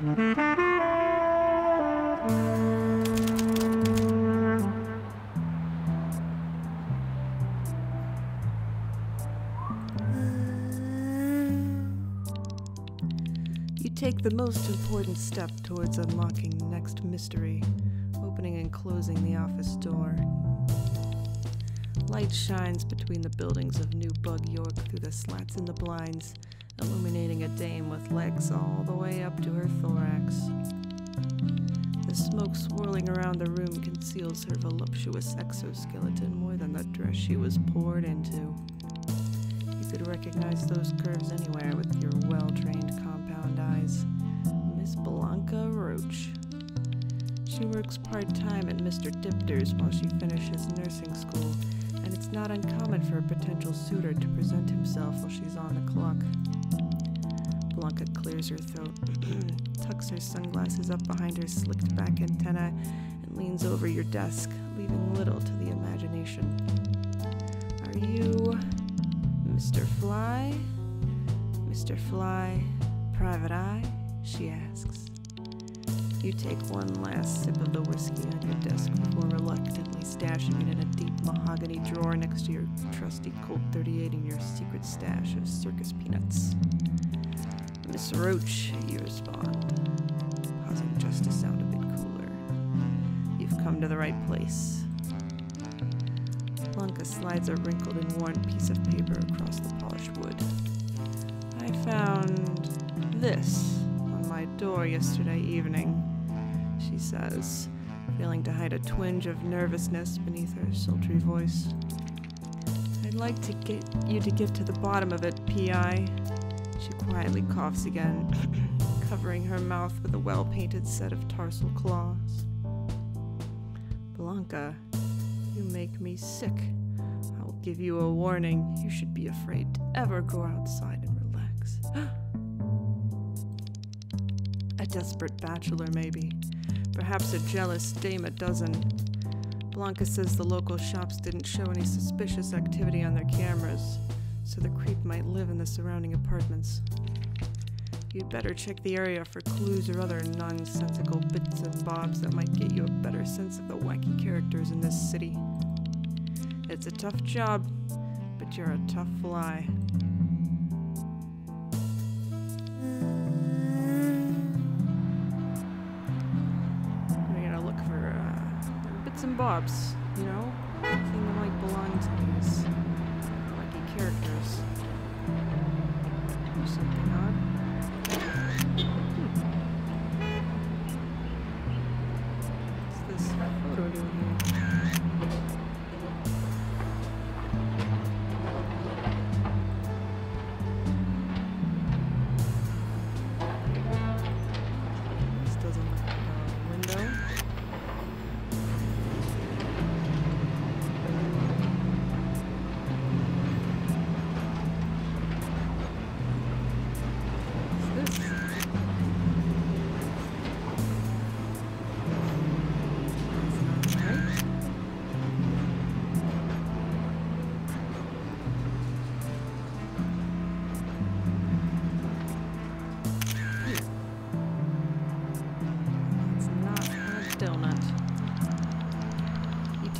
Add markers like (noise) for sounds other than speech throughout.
You take the most important step towards unlocking the next mystery, opening and closing the office door. Light shines between the buildings of New Bug York through the slats in the blinds, illuminating a dame with legs all the way up to her thorax. The smoke swirling around the room conceals her voluptuous exoskeleton more than the dress she was poured into. You could recognize those curves anywhere with your well trained compound eyes. Miss Blanca Roach. She works part time at Mr. Dipter's while she finishes nursing school, and it's not uncommon for a potential suitor to present himself while she's on the clock. Blanca clears her throat, (clears throat) tucks her sunglasses up behind her slicked back antenna, and leans over your desk, leaving little to the imagination. Are you Mr. Fly? Mr. Fly, private eye? She asks. You take one last sip of the whiskey on your desk before reluctantly stashing it in a deep mahogany drawer next to your trusty Colt 38 and your secret stash of circus peanuts. Miss Roach, you respond, pausing just to sound a bit cooler. You've come to the right place. Blanca slides a wrinkled and worn piece of paper across the polished wood. I found this on my door yesterday evening, she says, failing to hide a twinge of nervousness beneath her sultry voice. I'd like to get you to get to the bottom of it, P.I. Quietly coughs again, (coughs) covering her mouth with a well painted set of tarsal claws. Blanca, you make me sick. I will give you a warning. You should be afraid to ever go outside and relax. (gasps) a desperate bachelor, maybe. Perhaps a jealous dame a dozen. Blanca says the local shops didn't show any suspicious activity on their cameras, so the creep might live in the surrounding apartments. You'd better check the area for clues or other nonsensical bits and bobs that might get you a better sense of the wacky characters in this city. It's a tough job, but you're a tough fly. We're gonna look for uh, bits and bobs, you know? Anything that might belong to these wacky characters. Or something odd.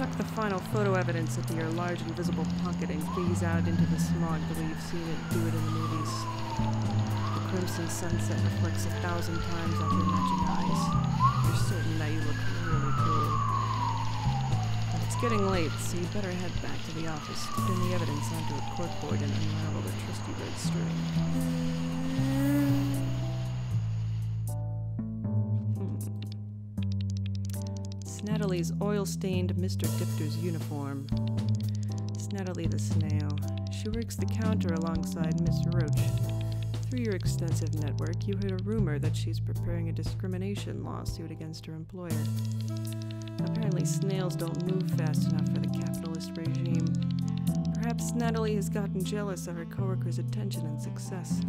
Tuck the final photo evidence into your large invisible pocket and gaze out into the smog the way you've seen it do it in the movies. The crimson sunset reflects a thousand times off your matching eyes. You're certain that you look really cool. But it's getting late, so you better head back to the office, pin the evidence onto a corkboard, and unravel the trusty red string. Snattely's oil stained Mr. Dipter's uniform. Snattely the snail. She works the counter alongside Miss Roach. Through your extensive network, you heard a rumor that she's preparing a discrimination lawsuit against her employer. Apparently, snails don't move fast enough for the capitalist regime. Perhaps Natalie has gotten jealous of her coworkers' attention and success.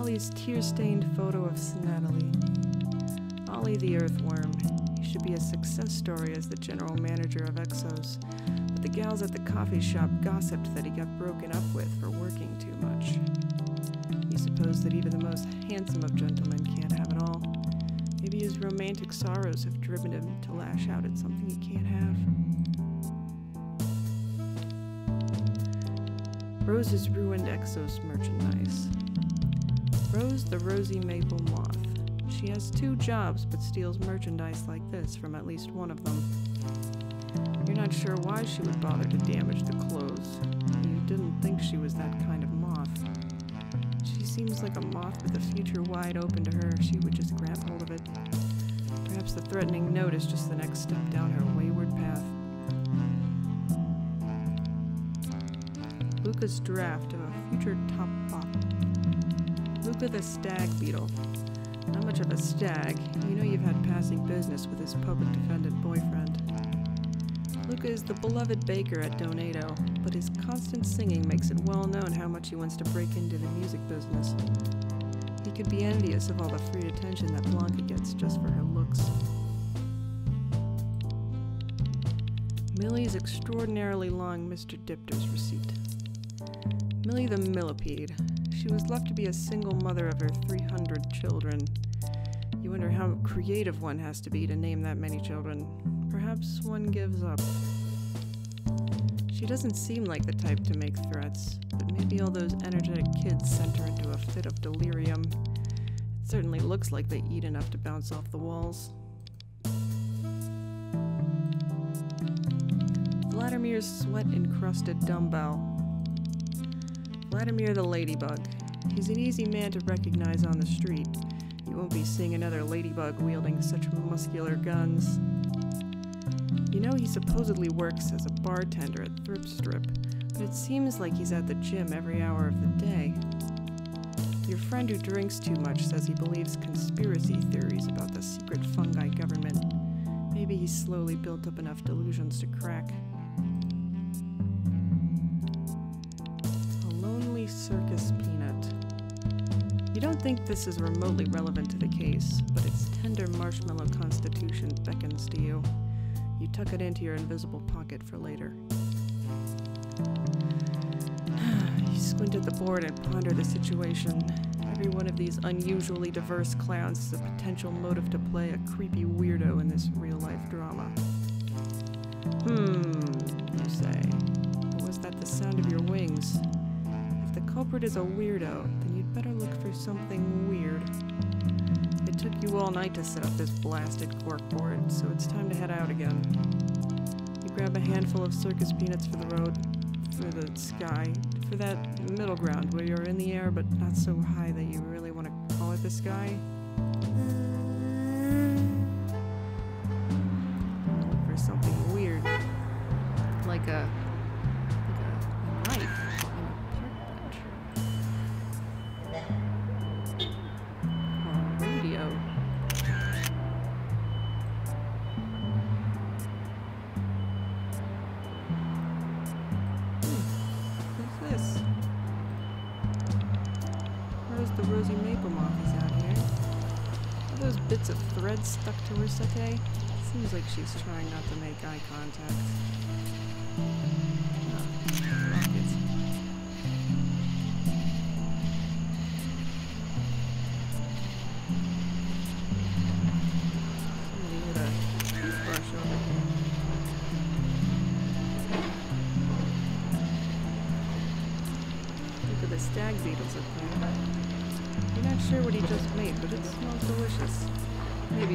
Ollie's tear stained photo of Snattely. Ollie the Earthworm. He should be a success story as the general manager of Exos, but the gals at the coffee shop gossiped that he got broken up with for working too much. He supposed that even the most handsome of gentlemen can't have it all. Maybe his romantic sorrows have driven him to lash out at something he can't have. Rose's ruined Exos merchandise. Rose the Rosy Maple Moth. She has two jobs but steals merchandise like this from at least one of them. You're not sure why she would bother to damage the clothes. You didn't think she was that kind of moth. She seems like a moth with a future wide open to her if she would just grab hold of it. Perhaps the threatening note is just the next step down her wayward path. Luca's draft of a future top pop. Luca the stag beetle. Not much of a stag. You know you've had passing business with his public defendant boyfriend. Luca is the beloved baker at Donato, but his constant singing makes it well known how much he wants to break into the music business. He could be envious of all the free attention that Blanca gets just for her looks. Millie's extraordinarily long Mr. Dipter's receipt. Millie the millipede. She was left to be a single mother of her 300 children. You wonder how creative one has to be to name that many children. Perhaps one gives up. She doesn't seem like the type to make threats, but maybe all those energetic kids sent her into a fit of delirium. It certainly looks like they eat enough to bounce off the walls. Vladimir's sweat encrusted dumbbell. Vladimir the Ladybug. He's an easy man to recognize on the street. Won't be seeing another ladybug wielding such muscular guns. You know he supposedly works as a bartender at Thrift Strip, but it seems like he's at the gym every hour of the day. Your friend who drinks too much says he believes conspiracy theories about the secret fungi government. Maybe he's slowly built up enough delusions to crack. A lonely circus peanut. You don't think this is remotely relevant to the case, but its tender marshmallow constitution beckons to you. You tuck it into your invisible pocket for later. (sighs) you squint at the board and ponder the situation. Every one of these unusually diverse clowns is a potential motive to play a creepy weirdo in this real life drama. Hmm, you say. Or was that the sound of your wings? If the culprit is a weirdo, better look for something weird. It took you all night to set up this blasted corkboard, so it's time to head out again. You grab a handful of circus peanuts for the road, for the sky, for that middle ground where you're in the air but not so high that you really want to call it the sky. Stuck to her setae. Seems like she's trying not to make eye contact.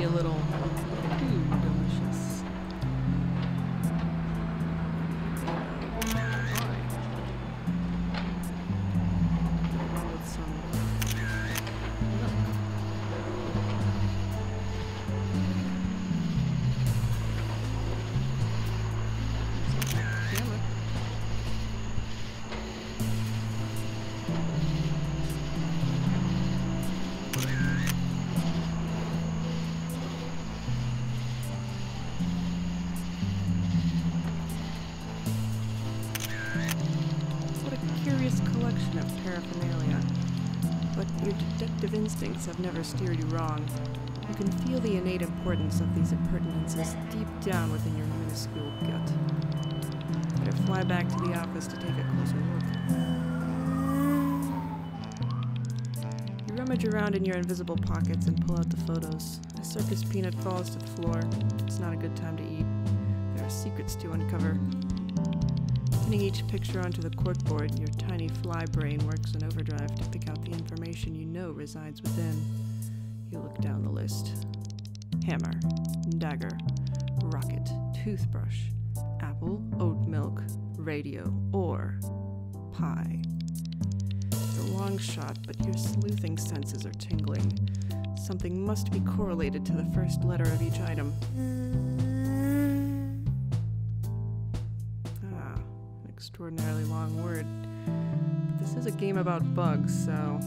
A little instincts have never steered you wrong. You can feel the innate importance of these impertinences deep down within your minuscule gut. Better fly back to the office to take a closer look. You rummage around in your invisible pockets and pull out the photos. A circus peanut falls to the floor. It's not a good time to eat. There are secrets to uncover. Pinning each picture onto the corkboard, your tiny fly brain works in overdrive to you know resides within. You look down the list hammer, dagger, rocket, toothbrush, apple, oat milk, radio, or pie. It's a long shot, but your sleuthing senses are tingling. Something must be correlated to the first letter of each item. Ah, an extraordinarily long word. But this is a game about bugs, so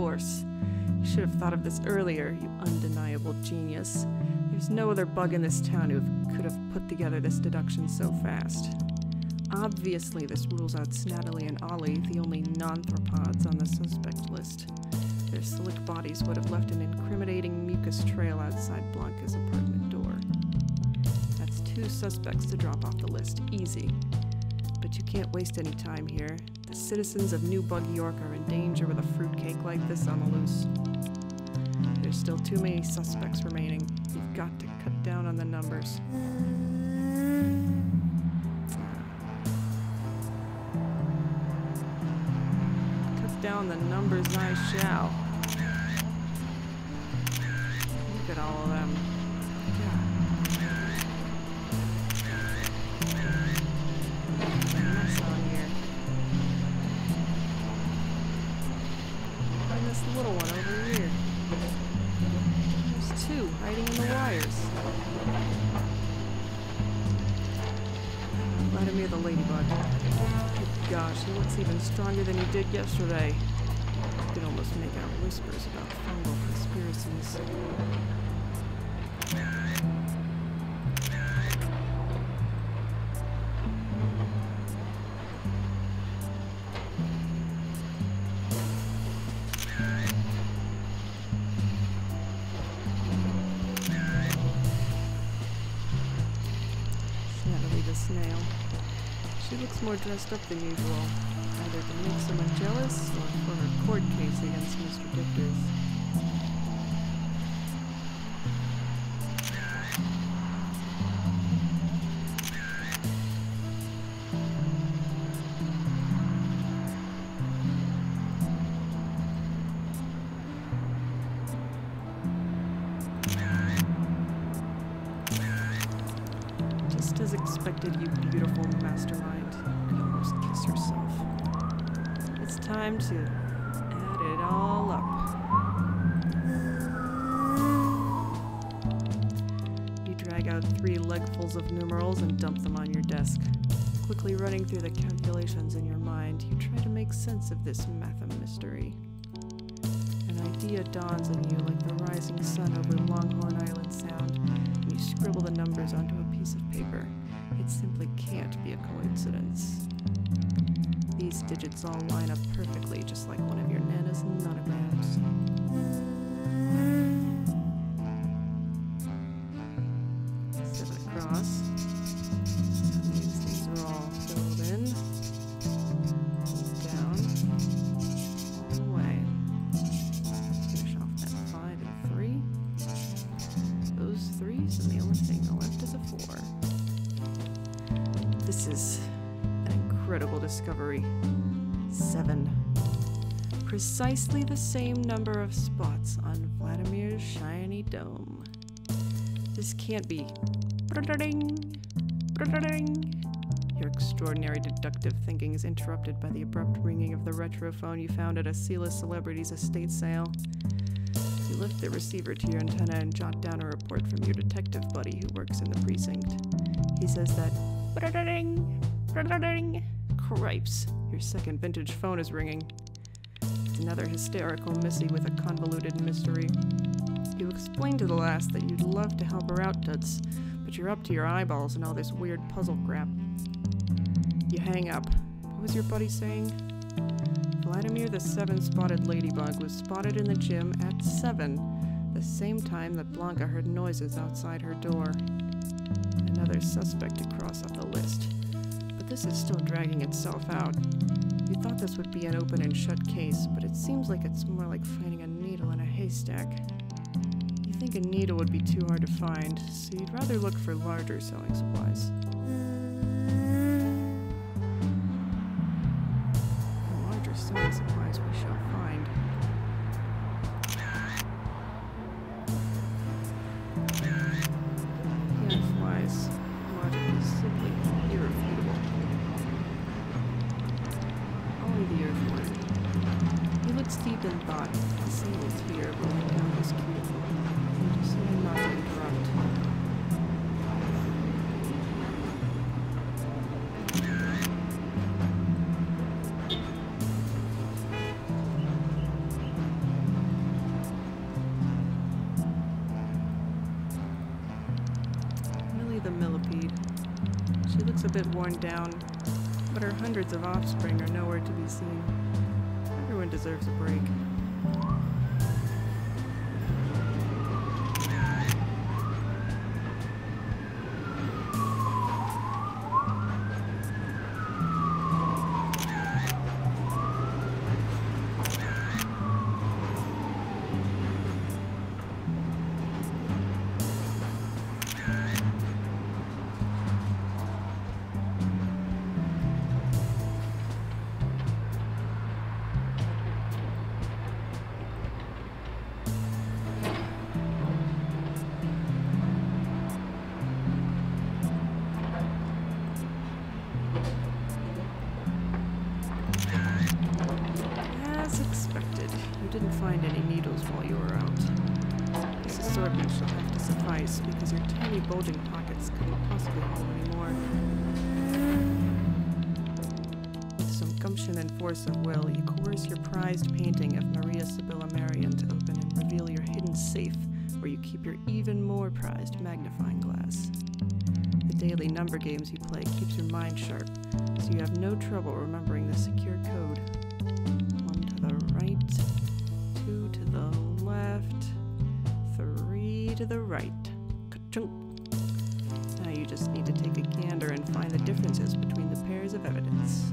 course. You should have thought of this earlier, you undeniable genius. There's no other bug in this town who could have put together this deduction so fast. Obviously, this rules out Snattily and Ollie, the only non-arthropods on the suspect list. Their slick bodies would have left an incriminating mucus trail outside Blanca's apartment door. That's two suspects to drop off the list, easy. But you can't waste any time here. Citizens of New Bug York are in danger with a fruitcake like this on the loose. There's still too many suspects remaining. You've got to cut down on the numbers. Cut down the numbers I shall. Look at all of them. Stronger than he did yesterday. You could almost make out whispers about fungal conspiracies. Natalie the snail. She looks more dressed up than usual, either to make someone jealous or for her court case against Mr. Dipter's. In your mind, you try to make sense of this mathem mystery. An idea dawns on you like the rising sun over Longhorn Island Sound, and you scribble the numbers onto a piece of paper. It simply can't be a coincidence. These digits all line up perfectly, just like one of your Nana's nonograms. Precisely the same number of spots on Vladimir's shiny dome. This can't be. Your extraordinary deductive thinking is interrupted by the abrupt ringing of the retrophone you found at a C-list celebrity's estate sale. You lift the receiver to your antenna and jot down a report from your detective buddy who works in the precinct. He says that. Cripes, your second vintage phone is ringing. Another hysterical Missy with a convoluted mystery. You explained to the lass that you'd love to help her out, Toots, but you're up to your eyeballs in all this weird puzzle crap. You hang up. What was your buddy saying? Vladimir the Seven Spotted Ladybug was spotted in the gym at 7, the same time that Blanca heard noises outside her door. Another suspect to cross off the list. But this is still dragging itself out. You thought this would be an open and shut case, but it seems like it's more like finding a needle in a haystack. You think a needle would be too hard to find, so you'd rather look for larger sewing supplies. Looks a bit worn down, but her hundreds of offspring are nowhere to be seen. Everyone deserves a break. Bulging pockets couldn't possibly hold any more. With some gumption and force of will, you coerce your prized painting of Maria Sibylla Merian to open and reveal your hidden safe where you keep your even more prized magnifying glass. The daily number games you play keeps your mind sharp, so you have no trouble remembering the secure code. One to the right, two to the left, three to the right. Ka-chunk. Just need to take a gander and find the differences between the pairs of evidence.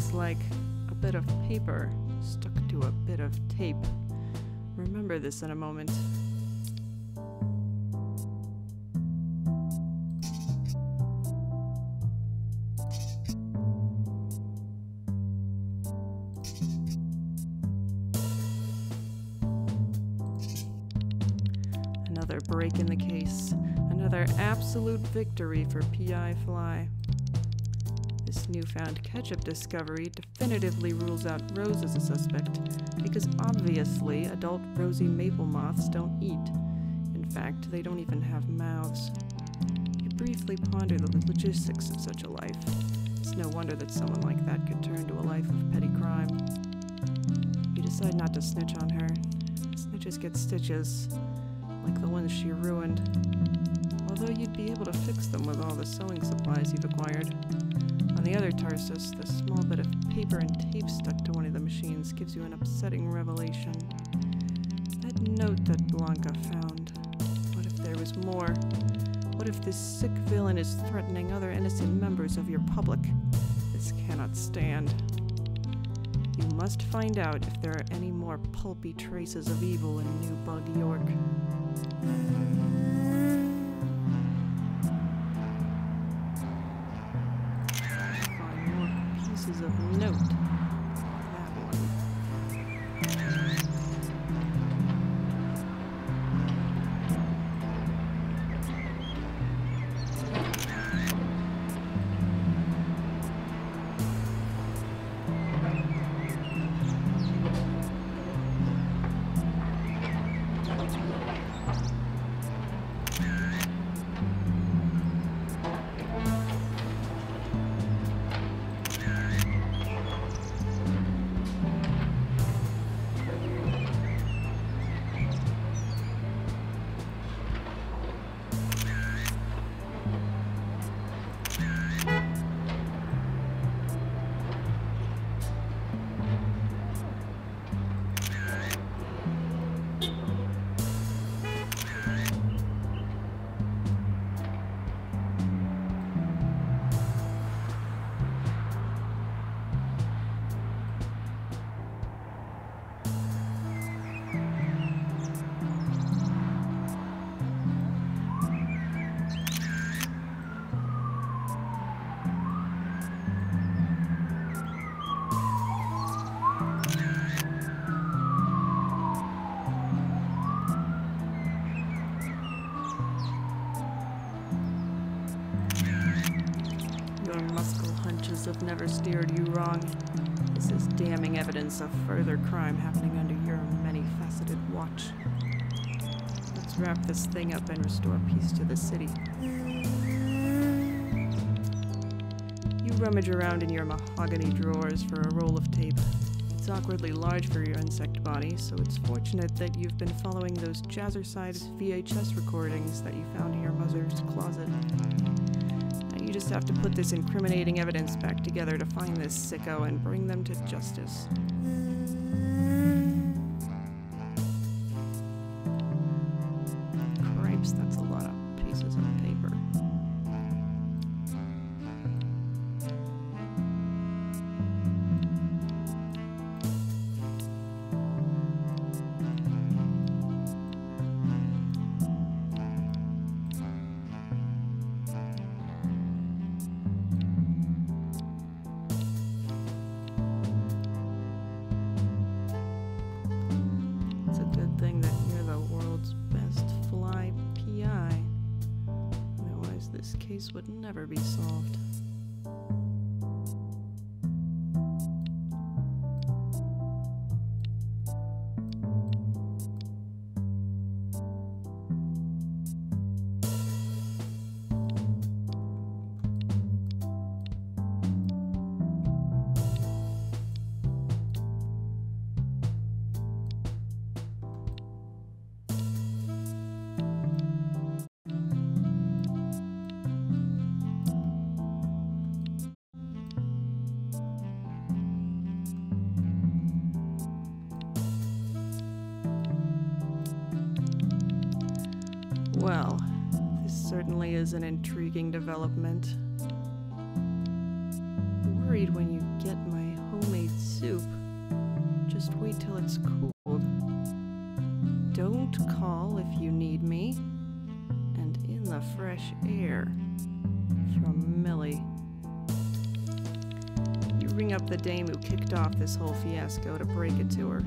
Looks like a bit of paper stuck to a bit of tape. Remember this in a moment. Another break in the case. Another absolute victory for P.I. Fly. Newfound ketchup discovery definitively rules out Rose as a suspect because obviously adult rosy maple moths don't eat. In fact, they don't even have mouths. You briefly ponder the logistics of such a life. It's no wonder that someone like that could turn to a life of petty crime. You decide not to snitch on her. Snitches get stitches, like the ones she ruined. Although you'd be able to fix them with all the sewing supplies you've acquired. On the other Tarsus, the small bit of paper and tape stuck to one of the machines gives you an upsetting revelation. That note that Blanca found. What if there was more? What if this sick villain is threatening other innocent members of your public? This cannot stand. You must find out if there are any more pulpy traces of evil in New Bug York. Pieces of note. Evidence of further crime happening under your many faceted watch. Let's wrap this thing up and restore peace to the city. You rummage around in your mahogany drawers for a roll of tape. It's awkwardly large for your insect body, so it's fortunate that you've been following those jazzercise VHS recordings that you found in your mother's closet. You just have to put this incriminating evidence back together to find this sicko and bring them to justice. Thing that you're the world's best fly PI. Otherwise, this case would never be solved. Well, this certainly is an intriguing development. Worried when you get my homemade soup. Just wait till it's cooled. Don't call if you need me. And in the fresh air. From Millie. You ring up the dame who kicked off this whole fiasco to break it to her.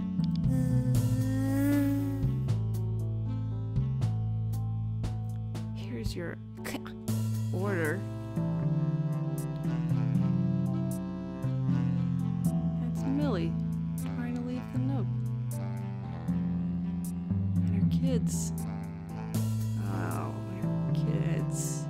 Your order. That's Millie trying to leave the note. And her kids. Oh, her kids.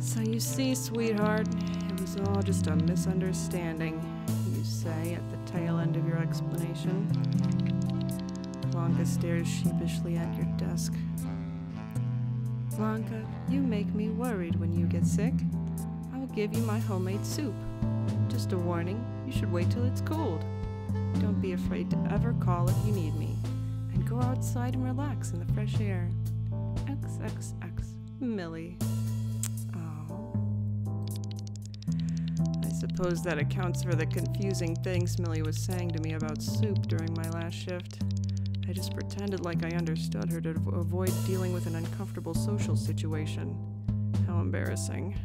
So you see, sweetheart, it was all just a misunderstanding, you say at the tail end of your explanation. Blanca stares sheepishly at your desk. Blanca, you make me worried when you get sick. I will give you my homemade soup. Just a warning, you should wait till it's cooled. Don't be afraid to ever call if you need me. And go outside and relax in the fresh air. XXX Millie. Oh. I suppose that accounts for the confusing things Millie was saying to me about soup during my last shift. I just pretended like I understood her to avoid dealing with an uncomfortable social situation. How embarrassing.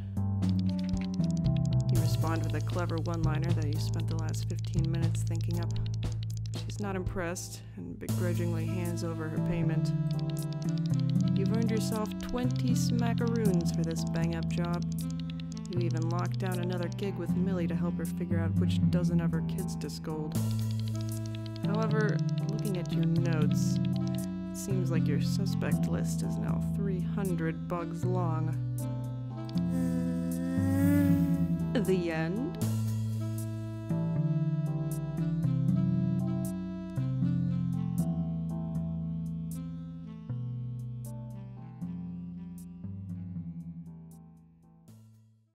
You respond with a clever one liner that you spent the last 15 minutes thinking up. She's not impressed and begrudgingly hands over her payment. You've earned yourself 20 smackaroons for this bang up job. You even locked down another gig with Millie to help her figure out which dozen of her kids to scold. However, looking at your notes, it seems like your suspect list is now 300 bugs long. The end?